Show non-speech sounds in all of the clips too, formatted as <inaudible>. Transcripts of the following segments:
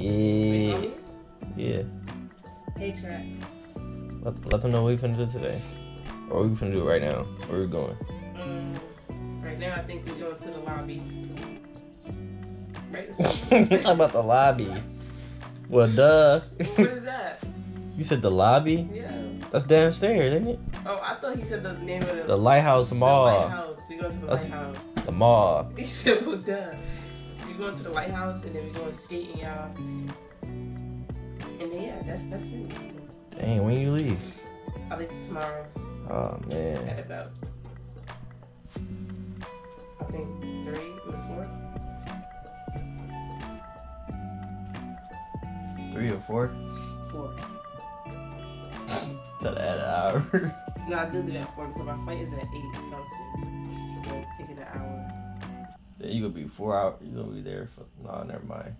Yeah. Yeah. Hey, track. Let, let them know what we finna do today. Or we finna do right now. Where we going? Um, right now, I think we're going to the lobby. Right. <laughs> What Talk about the lobby. Well, duh. What is that? <laughs> you said the lobby? Yeah. That's downstairs, isn't it? Oh, I thought he said the name of the, The Lighthouse the Mall. lighthouse. We go to the That's- lighthouse. The mall. <laughs> He said, well, duh. Going to the lighthouse and then we going skating, y'all. And then, yeah, that's that's it. Dang, when you leave? I'll leave tomorrow Oh man. at about, I think, three or four. Three or four? Four. To add an hour. No, I do do that four because my flight is at eight something. So it's taking an hour. Then you gonna be four hours. You gonna be there for no, never mind.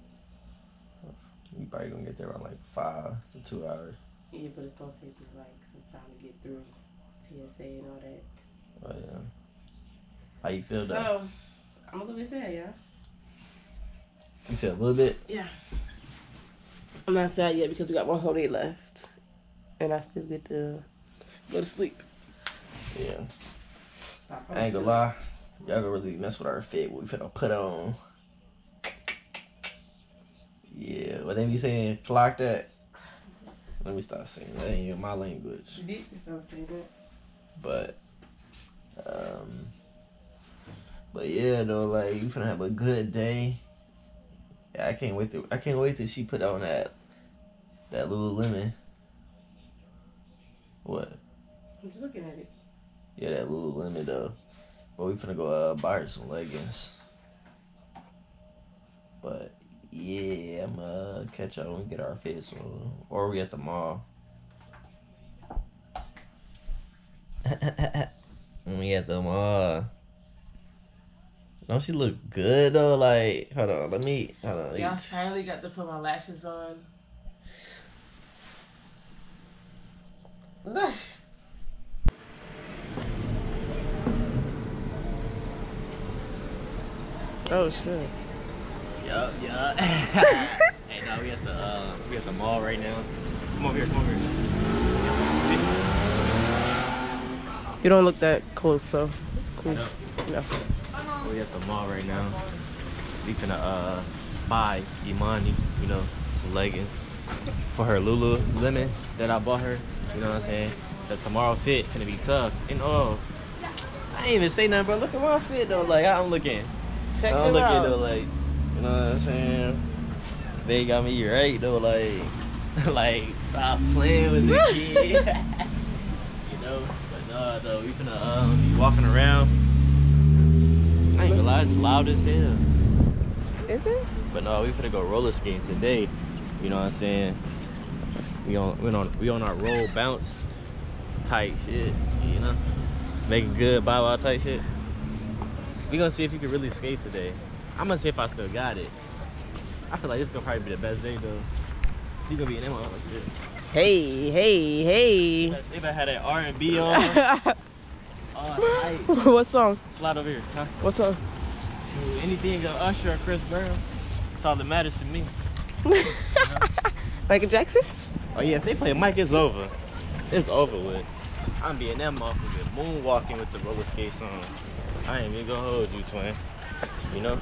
You probably gonna get there around like five to two hours. Yeah, but it's gonna take me like some time to get through TSA and all that. Oh yeah. How you feel so though? I'm a little bit sad, yeah. You said a little bit. Yeah. I'm not sad yet because we got one whole day left, and I still get to go to sleep. Yeah. I ain't gonna lie. Y'all gonna really mess with our fit. We finna put on. Yeah, what they be saying? Clock that. Let me stop saying that. Ain't my language. You did still say that. But, um, but yeah, though, like you finna have a good day. Yeah, I can't wait to. I can't wait till she put on that, that little Lululemon. What? I'm just looking at it. Yeah, that little Lululemon though. But we finna go uh, buy her some leggings. But yeah, I'm uh catch up and get our fits on, or we at the mall. <laughs> we at the mall. Don't she look good though? Like, hold on, let me. Hold on. Yeah, I finally got to put my lashes on. <laughs> <laughs> oh shit. Yup, yup. <laughs> hey, now we at the uh, we at the mall right now. Come over here, come over here. You don't look that close, so it's cool. No. We at the mall right now. We finna uh buy Imani, you know, some leggings for her Lululemon that I bought her. You know what I'm saying? That's tomorrow fit finna be tough. And oh, I ain't even say nothing, bro. Look at my fit though. Like I'm looking. Check I'm it looking out. though, like you know what I'm saying. They got me right though, like <laughs> like stop playing with the <laughs> kid. <laughs> you know, but nah, though we finna um be walking around. I ain't gonna lie, it's loud as hell. Is it? But no, we finna go roller skating today. You know what I'm saying? We on we on we on our roll bounce type shit. You know, making good bow wow type shit. We gonna see if you can really skate today. I'm gonna see if I still got it. I feel like this gonna probably be the best day though. You gonna be in them like this. Hey, hey, hey. They better have that R&B on. <laughs> Nice. what song? Slide over here, huh? What song? Dude, anything of Usher or Chris Brown. That's all that matters to me. <laughs> Michael Jackson? Oh yeah, if they play Mike, it's over. It's over with. I'm being that motherfucker moonwalking with the roller skates on. I ain't even gonna hold you, twin. You know?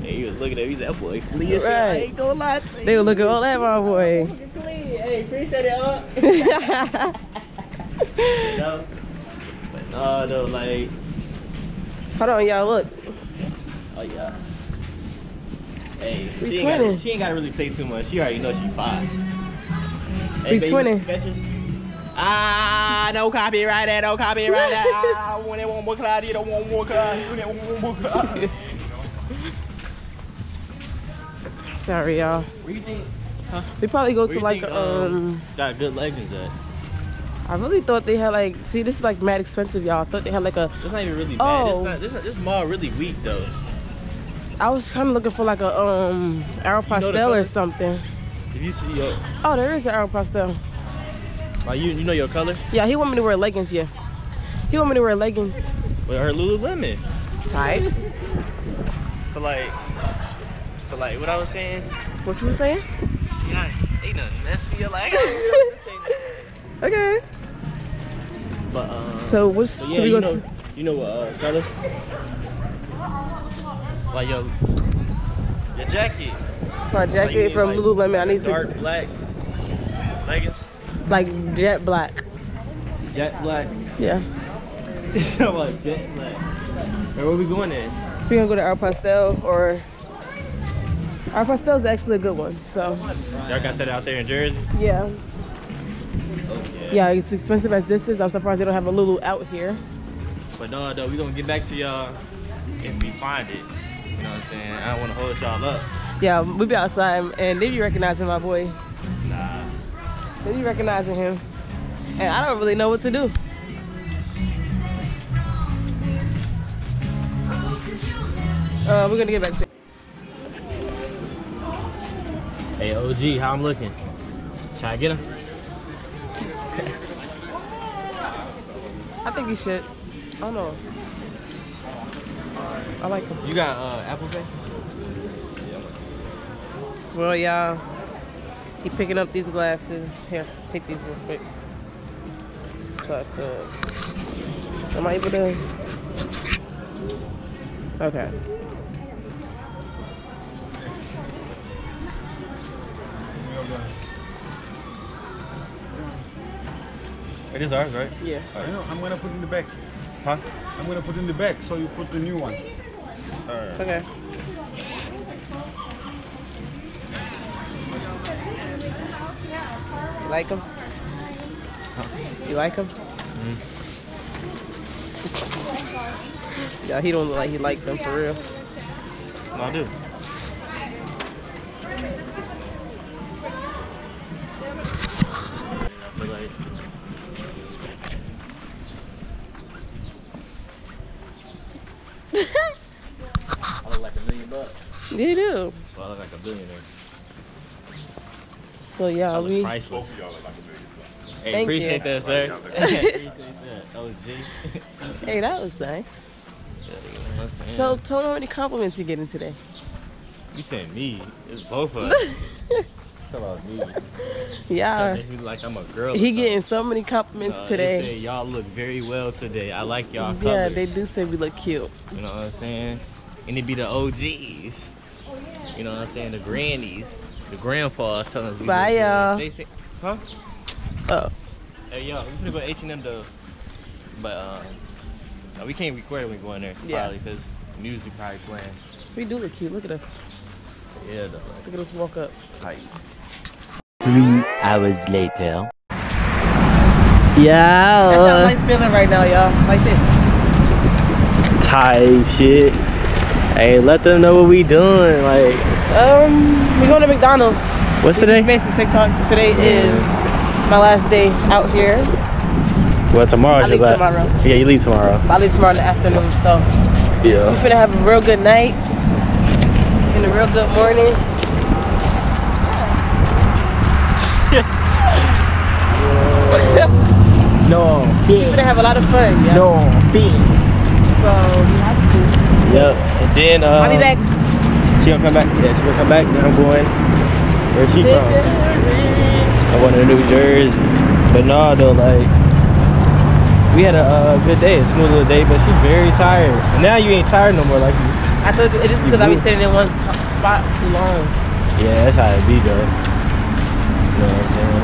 Hey, you was looking at me, that boy clean as hell. I Right. ain't gonna lie to you. They were looking all at my boy. Hey, appreciate it, huh? <laughs> you know? But no, though, like, Hold on, y'all. Look. oh yeah. Hey, she ain't, gotta, she ain't gotta really say too much. She already know she fine. We baby, twinning. Sketches? Ah, no copyright, that, no copyright. that. Ah, I want it one more cloud, you don't want more cloud, you don't want more cloud. <laughs> Sorry, y'all. Where you think? We probably go Where to like think, um. got good leggings at? I really thought they had like. See, this is like mad expensive, y'all. I thought they had like a. It's not even really bad. Oh. It's not, this, this mall really weak though. I was kind of looking for like a um Aeropostale color? or something. If you see your, Oh, there is an Aeropostale. Like you, you know your color. Yeah, he want me to wear leggings. Yeah, he want me to wear leggings. With her Lululemon. Tight. So like, So like what I was saying, What you were saying? know, ain't nothing mess me up like. I ain't this ain't nothing. Okay. But um. So what's So so yeah, we you know, you know what, uh, Carla? Like yo, your jacket. my Like, jacket need, from like, Lululemon. I need dark to black leggings. Like jet black. Jet black. Yeah. <laughs> what jet black? Where we going in? We're gonna go to our pastel or our pastel is actually a good one. So Y'all got that out there in Jersey? yeah. Yeah, it's expensive as this is. I'm surprised they don't have a Lulu out here. But no, though, we gonna get back to y'all if we find it. You know what I'm saying? I don't wanna hold y'all up. Yeah, we be outside and they be recognizing my boy. They be recognizing him. And I don't really know what to do. Uh, we're gonna get back to Hey OG, how I'm looking? Should I get him? I think you should. I don't know. I like him. You got uh, Apple Pay? Well, y'all, he picking up these glasses. Here, take these real quick. So I could. Am I able to? Okay. It is ours, right? Yeah. I know, I'm gonna put in the back. Huh? I'm gonna put in the back, so you put the new one. Alright. Okay. Like him? You like him? Mm-hmm. Yeah, he don't look like he liked them for real. No, I do. I <laughs> I look like a million bucks. You do. Well, I look like a billionaire. So yeah, I look we priceless. Hey, Thank appreciate you. that, sir. appreciate that. <laughs> OG. <laughs> hey, that was nice. Yeah, you know what I'm saying? So tell me how many compliments you're getting today. you saying me? It's both of us. <laughs> About. Yeah, Make me like I'm a girl. he getting so many compliments Uh, they today. say y'all look very well today. I like y'all colors. Yeah, they do say we look cute. You know what I'm saying? And it be the OGs. You know what I'm saying? The grannies, the grandpa is telling us we Bye, look good. y'all. They say, huh? Oh, Hey, yo, we finna go to H&M though. But um, no, we can't record when we go in there. Yeah. Probably because music probably playing. we do look cute. Look at us. Yeah, though. Look at us walk up. Like, Three hours later. yeah. That's how I'm feeling right now, y'all. Like this. type shit. Hey, let them know what we doing. Like, Um, we're going to McDonald's. what's We today? made some TikToks. Today is my last day out here. Well, tomorrow's I leave last- tomorrow. Yeah, you leave tomorrow. I leave tomorrow in the afternoon, so Yeah. we're finna have a real good night and a real good morning. <laughs> No. We're gonna have a lot of fun, yeah. No. Beans. So we have to. Yep. And then uh, I'll be back. She gonna come back. Yeah, she gonna come back. Then I'm going. Where's she from? I'm going to New Jersey. But no, though, like we had a uh, good day, a smooth little day. But she's very tired. And now you ain't tired no more, like you. I told you it's just because I be sitting in one spot too long. Yeah, that's how it be, though. You know what I'm saying?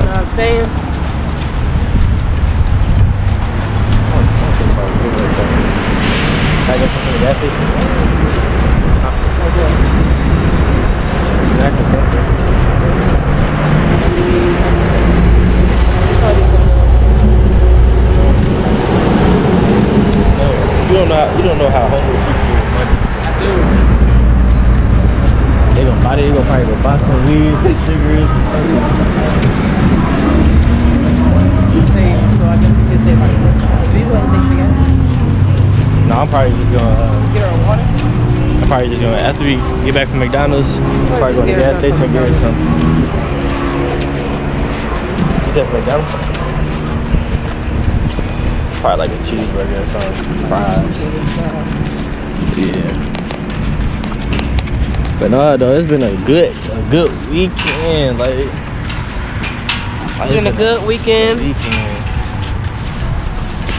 You know what I'm saying? The. You don't know. How, you don't know how hungry people get money. I do. They gonna buy. They gonna probably go buy some weed, some cigarettes. Same. So I guess can say like, you? No, I'm probably just gonna. Uh, Get her water? I'm probably just gonna after we get back from McDonald's, probably go to the gas station and get her something. You said McDonald's? Probably like a cheeseburger or something. Fries. Yeah. But no, though, it's been a good, a good weekend. Like, It's been a good weekend. weekend.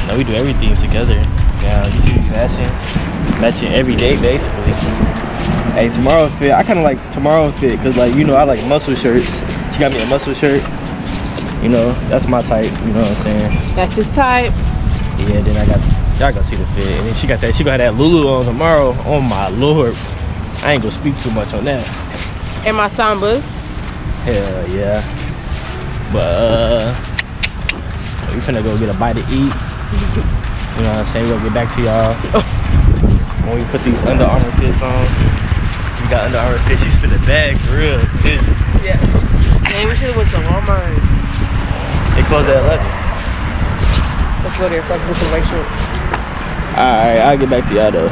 No, we do everything together. Yeah, you see, matching, matching every day basically. Hey, tomorrow fit. I kind of like tomorrow fit because, like, you know, I like muscle shirts. She got me a muscle shirt. You know, that's my type. You know what I'm saying? That's his type. Yeah. Then I got y'all gonna see the fit, and then she got that. She gonna that Lulu on tomorrow. Oh my lord, I ain't gonna speak too much on that. And my sambas. Hell yeah. But uh we finna go get a bite to eat. You know what I'm saying? We'll get back to y'all <laughs> when we put these Under Armour fits on. We got Under Armour fits. You spit a bag for real. Dude, Yeah. Man, we should have went to Walmart. They close at 11. Let's go there so I can get some white shorts. Alright, I'll get back to y'all though.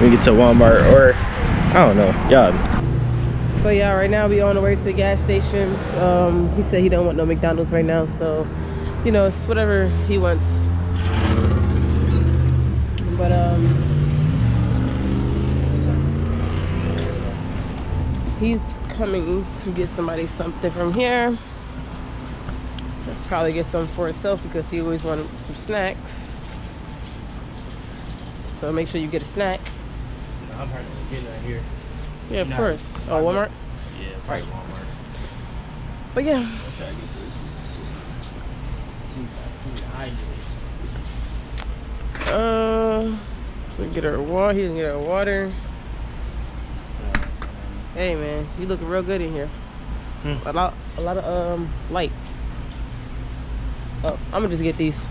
When we get to Walmart or I don't know. Y'all So yeah, right now we on the way to the gas station. Um, he said he don't want no McDonald's right now, so you know it's whatever he wants. But um, he's coming to get somebody something from here. Probably get some for himself because he always wanted some snacks. So make sure you get a snack. I'm hard to get out here. Yeah, of No, course. Oh. Walmart. Yeah, probably Walmart. But yeah. I'll try to get this. Uh, we get our water. He can get our water. Hey man, you looking real good in here. Hmm. A lot, a lot of um light. Oh, I'm gonna just get these.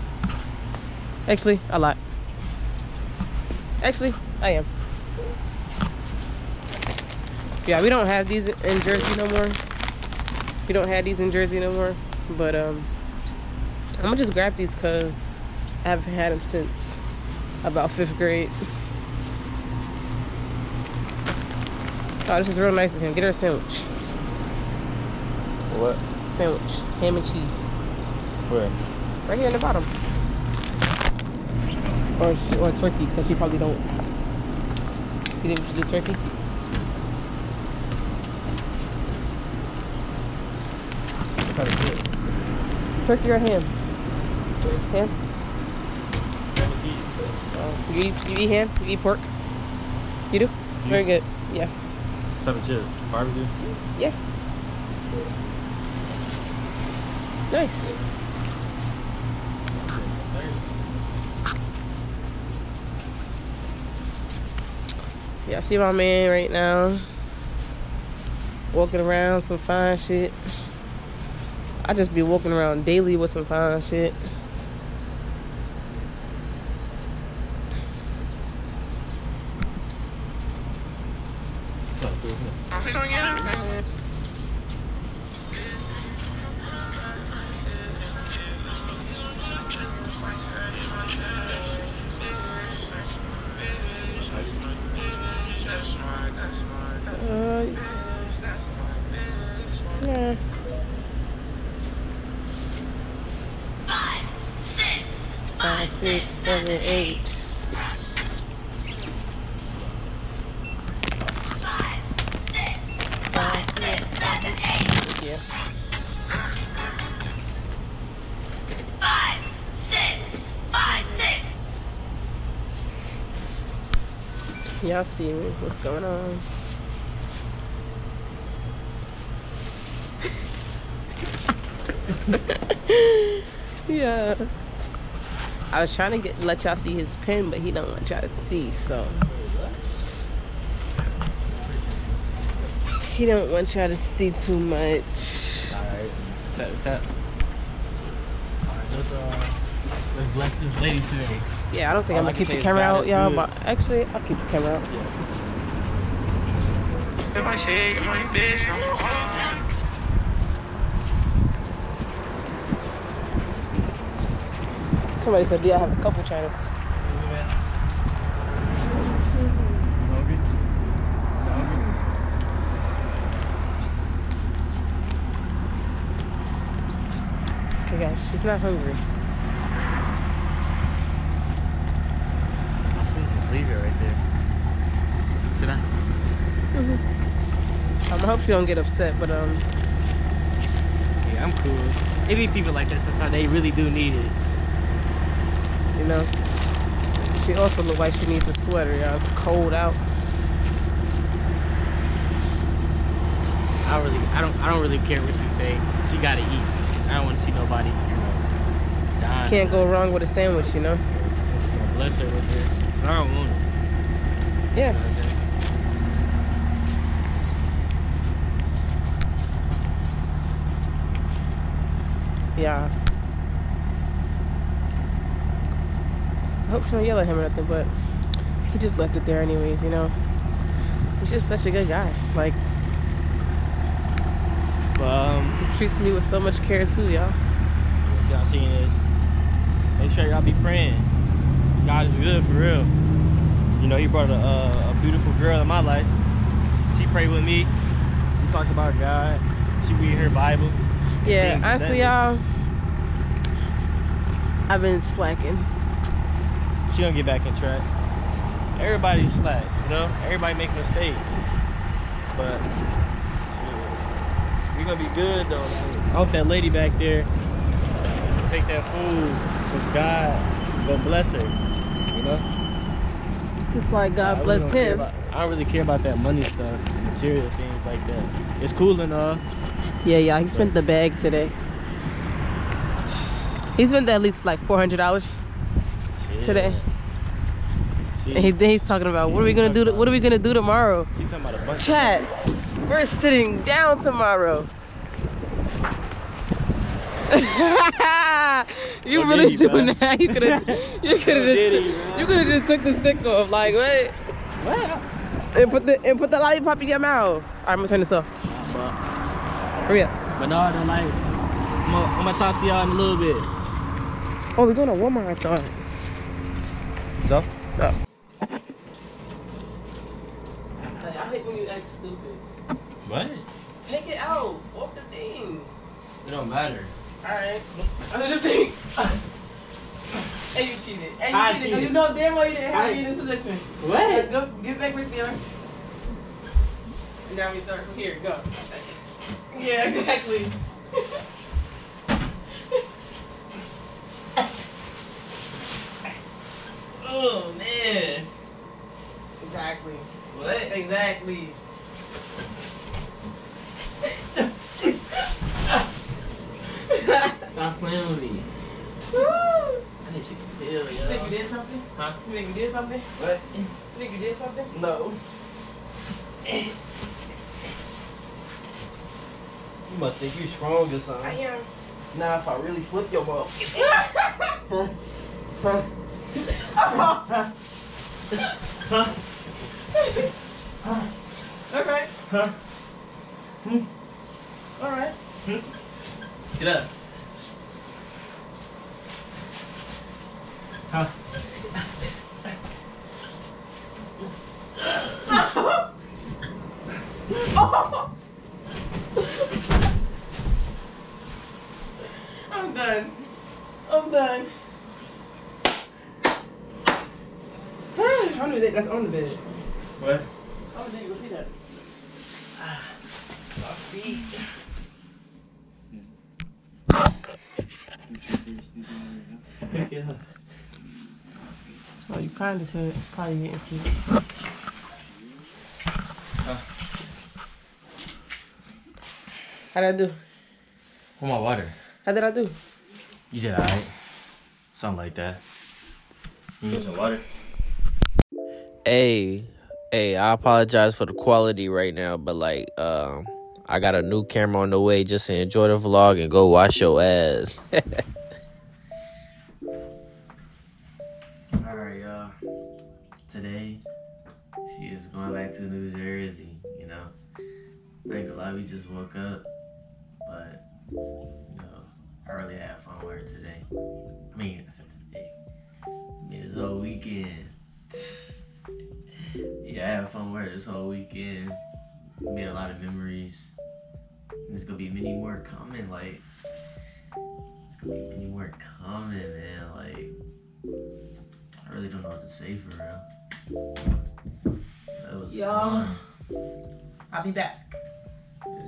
Actually, a lot. Actually, I am. Yeah, we don't have these in Jersey no more. We don't have these in Jersey no more. But um, I'm gonna just grab these cause I haven't had them since about fifth grade. Oh, this is real nice of him. Get her a sandwich. What? Sandwich. Ham and cheese. Where? Right here in the bottom. Or, or turkey, because she probably don't. You think we should do turkey? Turkey or ham? Ham? You, eat, you eat ham? You eat pork? You do? Very good. Yeah. Type of chips? Barbecue? Yeah. Nice. Yeah, I see my man right now. Walking around some fine shit. I just be walking around daily with some fine shit. Uh. Five, six, Five, six, seven, eight. Y'all see me. What's going on? <laughs> yeah. I was trying to get let y'all see his pen, but he don't want y'all to see, so he don't want y'all to see too much. Alright. Tap, tap. Alright, let's uh let's bless this lady today. Yeah, I don't think All I'm gonna keep the camera out, is y'all, but actually I'll keep the camera out. If I shake my bitch, I'm a Somebody said, "Do I have a couple channels?" Okay, guys, she's not hungry. I should just leave it right there. Should I? I hope she don't get upset, but um, Yeah, I'm cool. It be people like that sometimes. They really do need it. you know. She also look like she needs a sweater, y'all. It's cold out. I really, I don't, I don't really care what she say. She gotta eat. I don't want to see nobody, you know, dying. Can't go wrong with a sandwich, you know. Bless her with this. I don't want it. Yeah. You know what I'm? Yeah. I hope she don't yell at him or nothing, but he just left it there anyways, you know. He's just such a good guy. Like, um, he treats me with so much care too, y'all. y'all seeing this, make sure y'all be praying. God is good for real. You know, He brought a, a, a beautiful girl in my life. She prayed with me. We talked about God. She read her Bible. Yeah, honestly, y'all, I've been slacking. She gonna get back in track. Everybody's slack, you know. Everybody make mistakes, but yeah, we gonna be good though. I hope that lady back there take that food, cause God gonna bless her, Just like God bless really blessed don't care him. about- I don't really care about that money stuff, material things like that. It's cool and all. Yeah, yeah, he spent the bag today. He spent at least like four hundred dollars today. See, And he, then he's talking about what are we gonna do? What are we gonna do tomorrow? she talking about a bunch. of Chat, we're sitting down tomorrow. <laughs> you Oh, really did he, doing son? that? You could have, <laughs> you could Oh, did he, have, man? you could have just took the stick off. Like what? Well, And put the and put the lollipop in your mouth. All right, I'm gonna turn this off. but Hurry up. but no, then like I'm gonna, I'm gonna talk to y'all in a little bit. Oh, we're going to Walmart. I thought. So. Oh. I hate when you act stupid. What? Take it out. Off the thing. It don't matter. Alright. Under the thing. <laughs> and you cheated. And you I cheated. 'cause cheated. You know damn well you didn't have I- me in this position. What? Go, get back with you. Now we start from here. Go. Yeah, exactly. <laughs> Oh man. Exactly. What? Exactly. Stop playing with me. Woo! I need to pill, You think you did something? Huh? You think you did something? What? You think you did something? No. You must think you strong or I am. Nah, if I really flip your mouth. Alright. <laughs> Huh? Hmm. Alright. Hmm. Get up. I'm done. I'm done. <sighs> Even think that's on the bed. What? I don't think you can see that. See? Get up. So you kind of said probably didn't see. How did I do? For my water. How did I do? You did alright. Something like that. You need some water? Hey, hey, I apologize for the quality right now, but like, um, I got a new camera on the way just to enjoy the vlog and go wash your ass. <laughs> to New Jersey, you know. Think a lot, we just woke up, but, you know, I really had fun with her today. I mean, I said today. I mean, this whole weekend. <sighs> Yeah, I had fun with her this whole weekend. Made a lot of memories. There's gonna be many more coming, like, there's gonna be many more coming, man. Like, I really don't know what to say for real. Y'all. <sighs> I'll be back.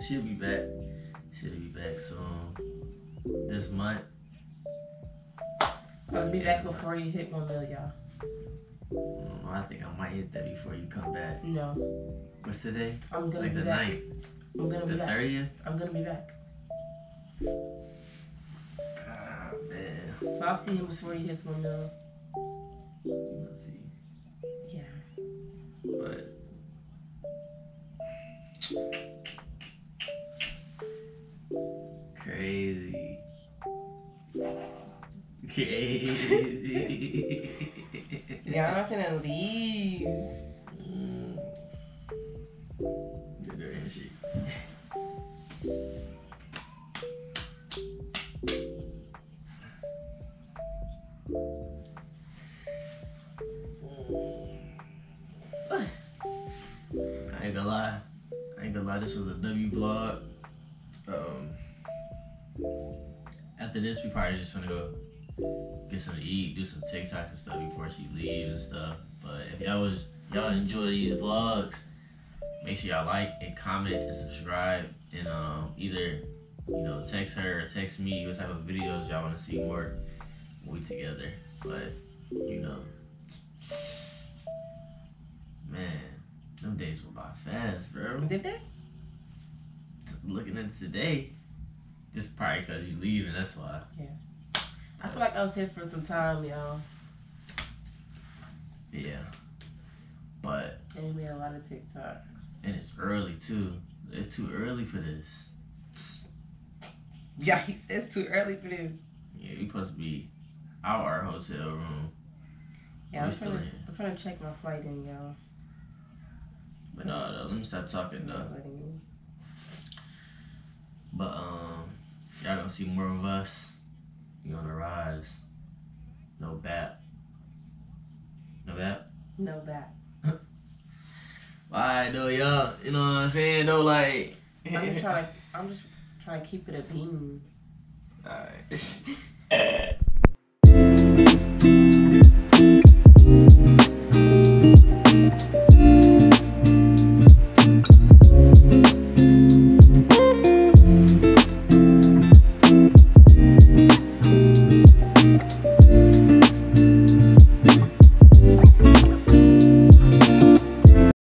she'll be back. She'll be back soon. This month. I'll be back before you hit one mil, y'all. Mm, I think I might hit that before you come back. No, What's today? I'm gonna Like be the back. 9th, I'm gonna be the back. thirtieth. I'm gonna be back. Ah man. So I'll see him before he hits one mil. Let's see. Yeah. But crazy. Crazy. Yeah, I'm finna leave. Mm. Good girl, this was a W vlog. Um, after this, we probably just gonna go get some to eat, do some TikToks and stuff before she leaves and stuff. But if y'all was y'all enjoy these vlogs, make sure y'all like and comment and subscribe and um either you know text her or text me what type of videos y'all want to see more we together. But you know, man, them days went by fast, bro. Did they? Looking at today, just probably because you leaving, that's why. I feel like I was here for some time, y'all. Yeah. But And we made a lot of TikToks. and it's early too. It's too early for this. <laughs> Yeah, it's too early for this. Yeah, we supposed to be out our hotel room. Yeah, I'm still trying, to. I'm trying to check my flight in, y'all. But no, no, let me stop talking though. But um, y'all gonna see more of us. We on the rise. No bat. No bat. No bat. <laughs> Why though, y'all? You know what I'm saying? Though, like. I'm just trying to. I'm just trying to keep it a beam. <laughs> Alright. <laughs>